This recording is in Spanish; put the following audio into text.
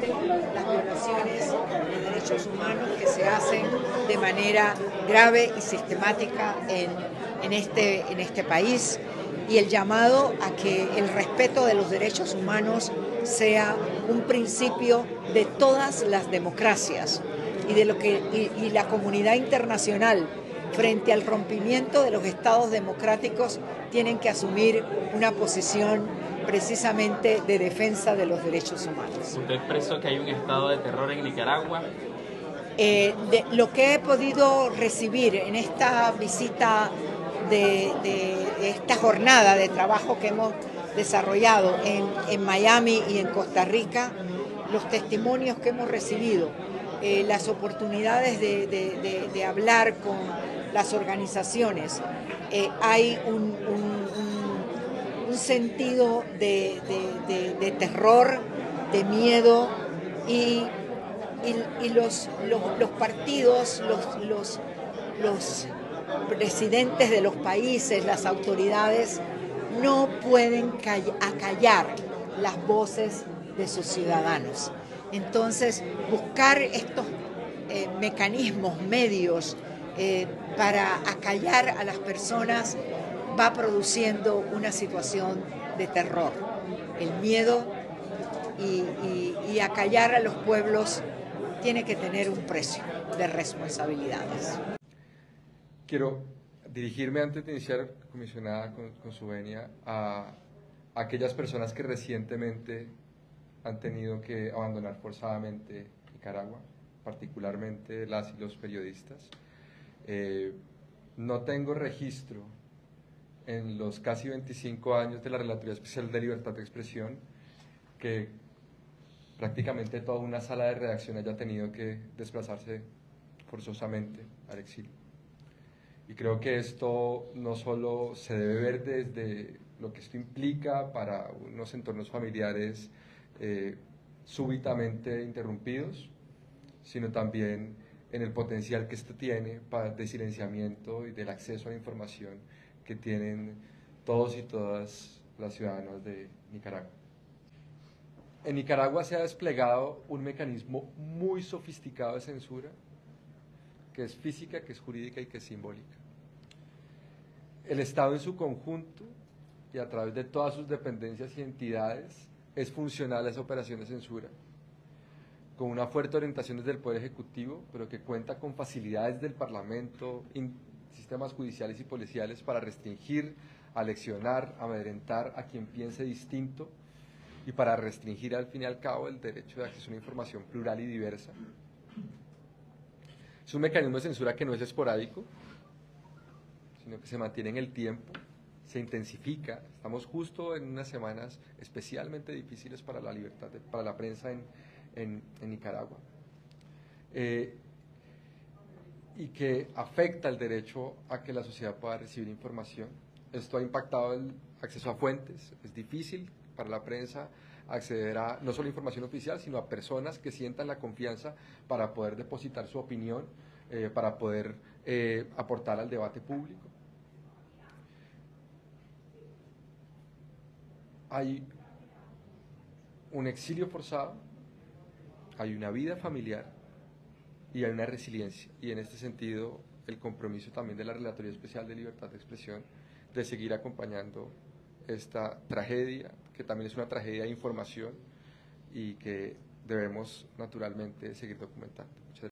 las violaciones de derechos humanos que se hacen de manera grave y sistemática en, en, este, en este país y el llamado a que el respeto de los derechos humanos sea un principio de todas las democracias y de lo que y la comunidad internacional frente al rompimiento de los estados democráticos tienen que asumir una posición precisamente de defensa de los derechos humanos. ¿Usted expresó que hay un estado de terror en Nicaragua? Eh, de, lo que he podido recibir en esta visita de, de, esta jornada de trabajo que hemos desarrollado en, en Miami y en Costa Rica, los testimonios que hemos recibido, eh, las oportunidades de, de, de, hablar con las organizaciones, eh, hay un, un, un, sentido de, terror, de miedo y, los, partidos, los presidentes de los países, las autoridades, no pueden acallar las voces de sus ciudadanos. Entonces, buscar estos eh, mecanismos, medios eh, para acallar a las personas va produciendo una situación de terror. El miedo y, acallar a los pueblos tiene que tener un precio de responsabilidades. Quiero dirigirme antes de iniciar, comisionada con, su venia, a, a aquellas personas que recientemente han tenido que abandonar forzadamente Nicaragua, particularmente las y los periodistas. Eh, no tengo registro en los casi 25 años de la Relatoría Especial de Libertad de Expresión que prácticamente toda una sala de redacción haya tenido que desplazarse forzosamente al exilio. Y creo que esto no solo se debe ver desde lo que esto implica para unos entornos familiares eh, súbitamente interrumpidos, sino también en el potencial que esto tiene para, de silenciamiento y del acceso a la información que tienen todos y todas las ciudadanos de Nicaragua. En Nicaragua se ha desplegado un mecanismo muy sofisticado de censura, que es física, que es jurídica y que es simbólica. El Estado en su conjunto y a través de todas sus dependencias y entidades es funcional a esa operación de censura, con una fuerte orientación desde el Poder Ejecutivo, pero que cuenta con facilidades del Parlamento, sistemas judiciales y policiales para restringir, aleccionar, amedrentar a quien piense distinto y para restringir al fin y al cabo el derecho de acceso a una información plural y diversa. Es un mecanismo de censura que no es esporádico, sino que se mantiene en el tiempo, se intensifica. Estamos justo en unas semanas especialmente difíciles para la libertad, de, para la prensa en, en, en Nicaragua. Eh, y que afecta el derecho a que la sociedad pueda recibir información. Esto ha impactado el acceso a fuentes. Es difícil para la prensa acceder a no solo información oficial, sino a personas que sientan la confianza para poder depositar su opinión, eh, para poder eh, aportar al debate público. Hay un exilio forzado, hay una vida familiar y hay una resiliencia. Y en este sentido, el compromiso también de la Relatoría Especial de Libertad de Expresión de seguir acompañando esta tragedia, que también es una tragedia de información y que debemos naturalmente seguir documentando.